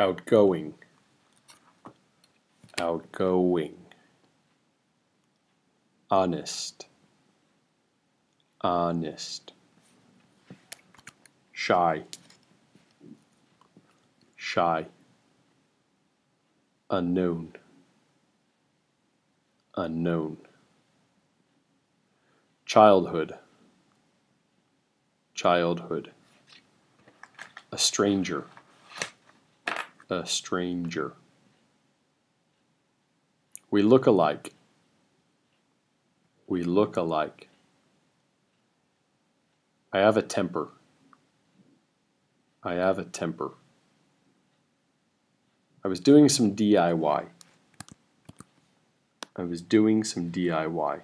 outgoing. Outgoing. Honest. Honest. Shy. Shy. Unknown. Unknown. Childhood. Childhood. A stranger a stranger. We look alike. We look alike. I have a temper. I have a temper. I was doing some DIY I was doing some DIY